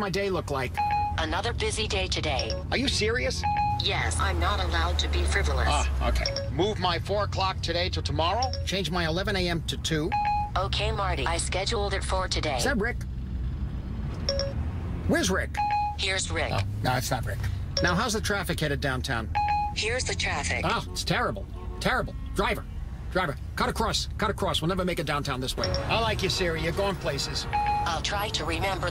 my day look like? Another busy day today. Are you serious? Yes, I'm not allowed to be frivolous. Ah, okay. Move my 4 o'clock today to tomorrow. Change my 11 a.m. to 2. Okay, Marty. I scheduled it for today. Is that Rick? Where's Rick? Here's Rick. Oh, no, it's not Rick. Now, how's the traffic headed downtown? Here's the traffic. Oh, it's terrible. Terrible. Driver. Driver, cut across. Cut across. We'll never make it downtown this way. I like you, Siri. You're going places. I'll try to remember